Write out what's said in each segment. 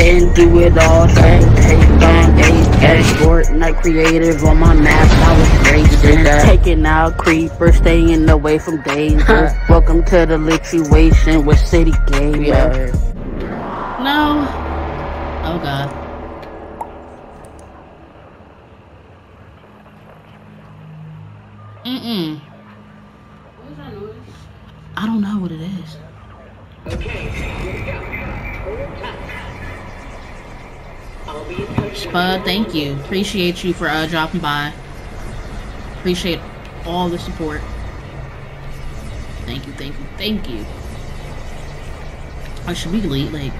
spin, do it all day. Take on eight, Fortnite creative on my map, I was racing. Taking out creepers, staying away from danger. Welcome to the situation with City Gamer. No. Oh god. Mm-mm. I don't know what it is. Spud, thank you. Appreciate you for uh, dropping by. Appreciate all the support. Thank you, thank you, thank you. Or should we delete, like...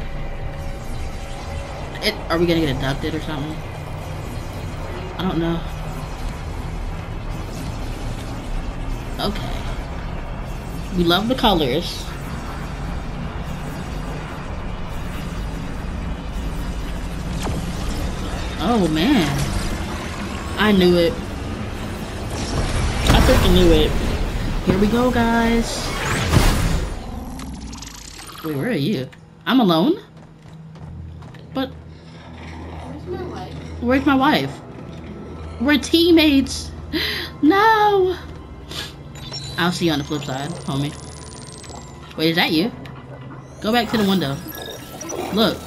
It, are we gonna get abducted or something? I don't know. Okay. We love the colors. Oh man. I knew it. I freaking knew it. Here we go, guys. Wait, where are you? I'm alone? But... Where's my wife? Where's my wife? We're teammates! No! I'll see you on the flip side, homie. Wait, is that you? Go back to the window. Look.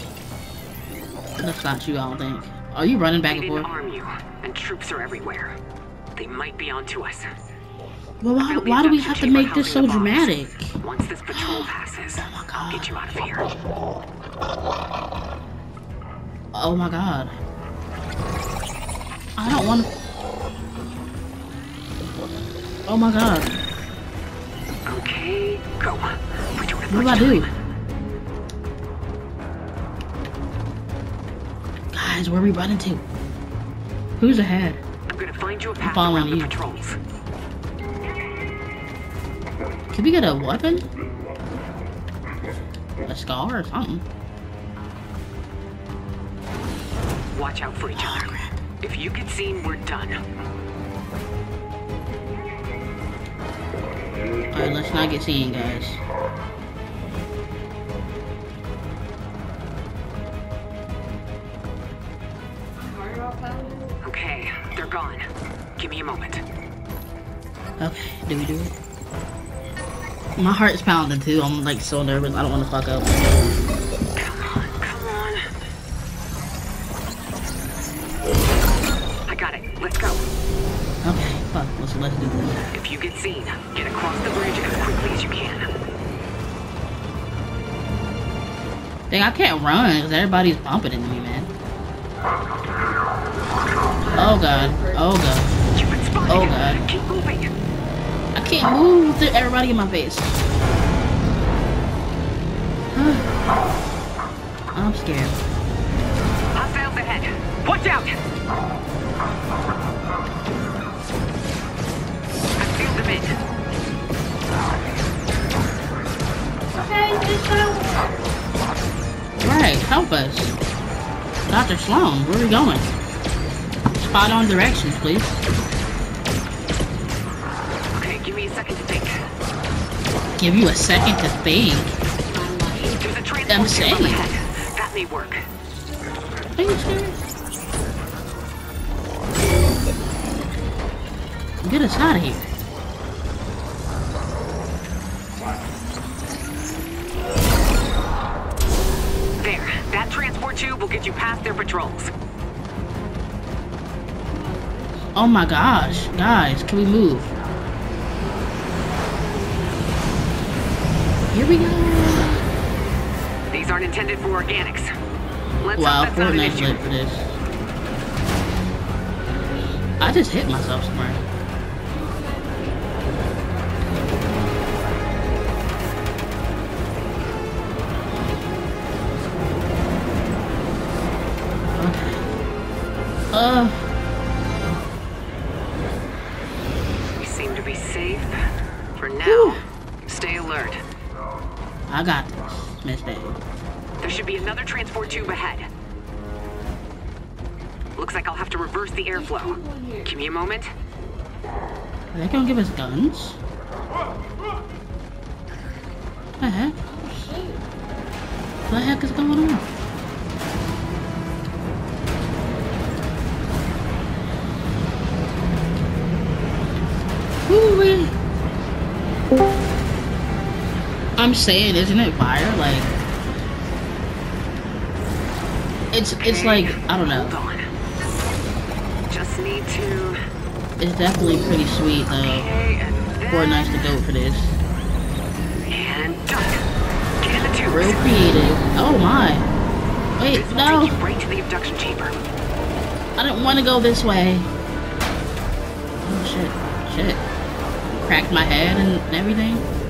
That's not you, I don't think. Are you running back They and didn't forth? arm you, and troops are everywhere. They might be onto us. Well, why, why do we have to make this so dramatic? Once this patrol passes, Oh my I'll get you out of here. Oh my god. I don't want to... Oh my god. Okay, go. We're doing it What do I do? Guys, where are we running to? Who's ahead? I'm gonna find you a path around the you. patrols. Can we get a weapon? A scar or something? Watch out for each Oh other. crap. If you get seen, we're done. Alright, let's not get seen, guys. Okay, they're gone. Give me a moment. Okay, do we do it? My heart's pounding too. I'm like so nervous. I don't want to fuck up. Come on, come on. I got it. Let's go. Okay, fuck. Let's let's do this. If you get seen, get across the bridge as quickly as you can. Dang, I can't run because everybody's bumping into me, man. Oh god. Oh god. You've been spotted. Oh, God. Keep moving. I can't move with everybody in my face. I'm scared. Hostiles ahead. Watch out! I've sealed them in. Okay, just go. Right, help us. Dr. Slone, where are we going? Spot on directions, please. Okay, give me a second to think. Give you a second to think. There's a transport I'm saying. That may work. Are you serious? Get us out of here. There. That transport tube will get you past their patrols. Oh my gosh, guys, can we move? Here we go. These aren't intended for organics. Let's Wow, hope that's not an issue. lit for this. I just hit myself somewhere. Okay. Uh, now. Whew. Stay alert. I got this, Miss Day. There should be another transport tube ahead. Looks like I'll have to reverse the airflow. Give me a moment. Are they gonna give us guns? What the heck? What the heck is going on? Ooh, I'm saying, isn't it fire? Like, it's it's like I don't know. Just need to. It's definitely pretty sweet though. Okay, and For a nice to go for this. And done. Get in the tubes. Real creative. Oh my. Wait, no. right to the abduction chamber. I didn't want to go this way. Oh shit. Shit. Cracked my head and everything.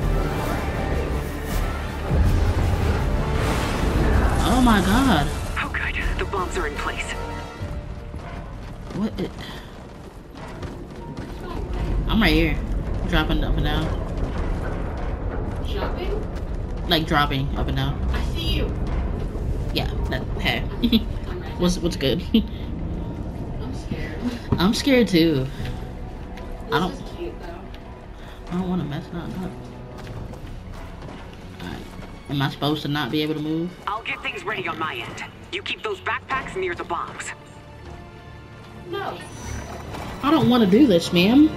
My god. Oh, good. The bombs are in place. What? It... I'm right here. Dropping up and down. Jumping? Like dropping up and down. I see you. Yeah, that, hey. What's, what's good? I'm scared. I'm scared too. I don't- is cute though. I don't want to mess nothing up. Am I supposed to not be able to move? I'll get things ready on my end. You keep those backpacks near the bombs. No. I don't want to do this, ma'am.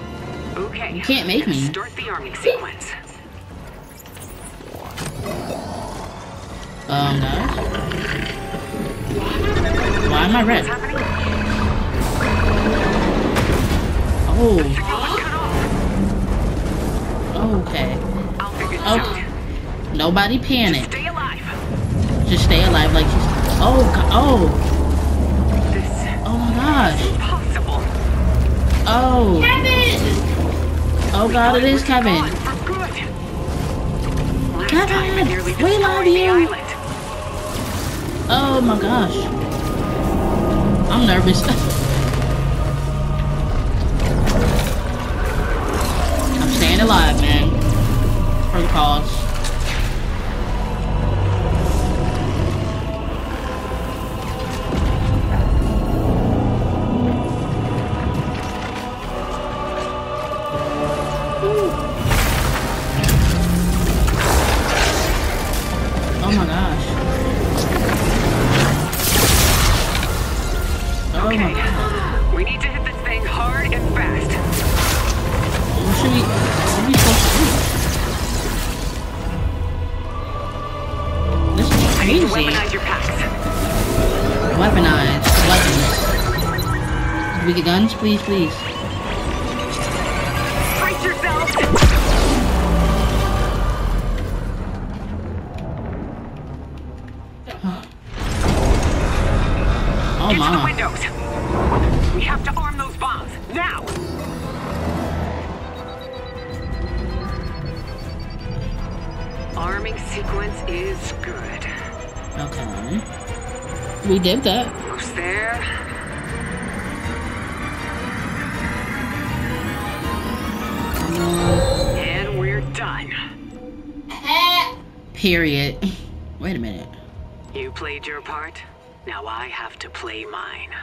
Okay. You can't make me. Start the arming sequence. Um, guys. Why am I red? Oh, Signal was cut off. okay. I'll figure this Okay. out. Nobody Just panic. stay alive. Just stay alive like she's. Oh, go- oh, This oh my gosh. impossible. Oh, Kevin! oh god, it is Kevin. for good. Last Kevin, time it nearly we love you. Oh my gosh. I'm nervous. I'm staying alive, man. For God. We need to hit this thing hard and fast. What should we what are we supposed to do? This is I need to crazy. weaponize your packs. Weaponize. weapons. We get guns, please, please. Did that. Almost there. And we're done. Period. Wait a minute. You played your part. Now I have to play mine.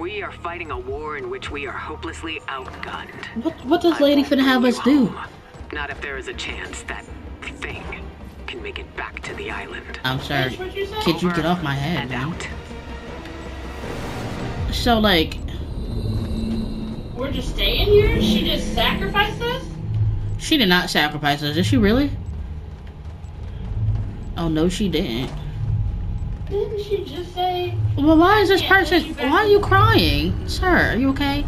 We are fighting a war in which we are hopelessly outgunned. What what does lady finna have us bring do? home. Not if there is a chance that make it back to the island. I'm sorry. That's what you? Kid, you get off my head, and man. out. So like, We're just staying here? She just sacrificed us? she did not sacrifice us, did she really? Oh no, she didn't. Didn't she just say Well, why is this Yeah, person? Why are you crying, sir? Are you okay?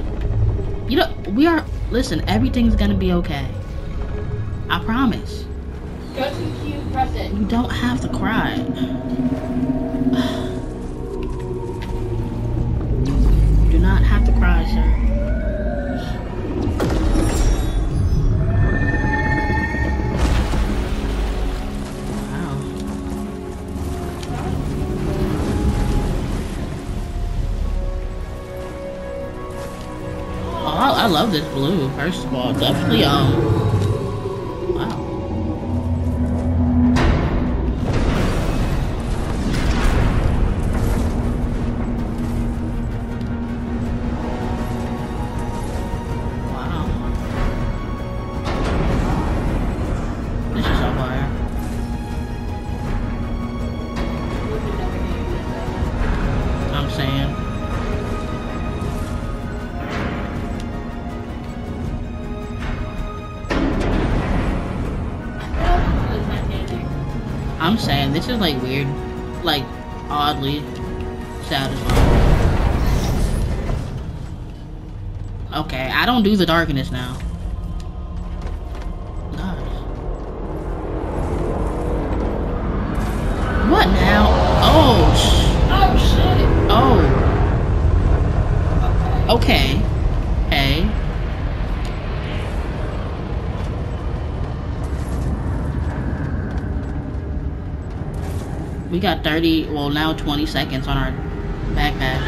You know, we are. Listen, everything's gonna be okay. I promise. Go to the queue, press it? You don't have to cry. You do not have to cry, sir. Oh, I, I love this blue. First of all, definitely um. I'm saying this is like weird, like oddly satisfying. Okay, I don't do the darkness now. We got 30, well now 20 seconds on our backpack.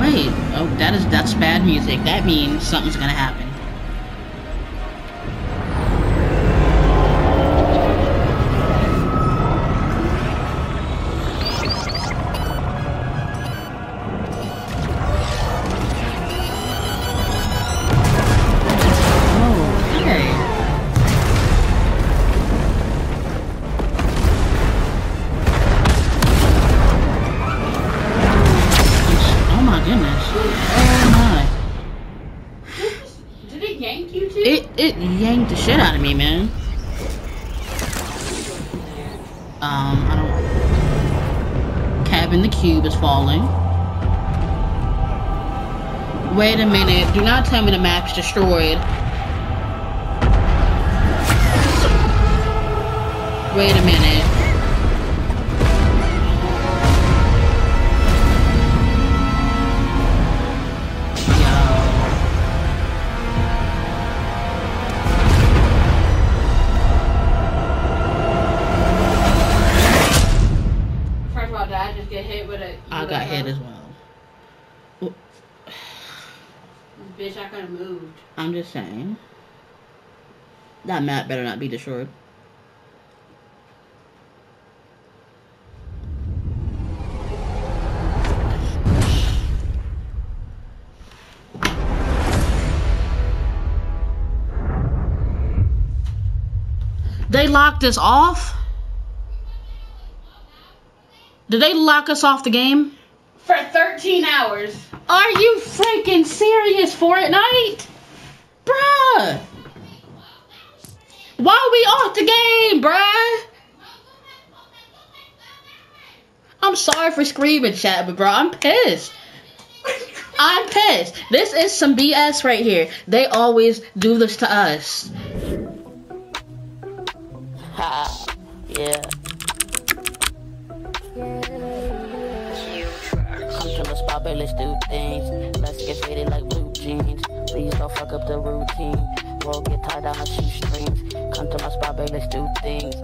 Wait, oh that is that's bad music. That means something's gonna happen. It yanked the shit out of me, man. Um, I don't. Kevin the cube is falling. Wait a minute. Do not tell me the map's destroyed. Wait a minute. Of all, I just get hit with a? I got hit as well. Bitch, I could have moved. I'm just saying. That map better not be destroyed. They locked us off? Did they lock us off the game? For 13 hours. Are you freaking serious, Fortnite? Bruh! Why are we off the game, bruh? I'm sorry for screaming, chat, but bro, I'm pissed. I'm pissed. This is some BS right here. They always do this to us. Ha, yeah. Let's do things. Let's get faded like blue jeans. Please don't fuck up the routine. We'll get tied down the shoestrings. Come to my spot, baby, let's do things.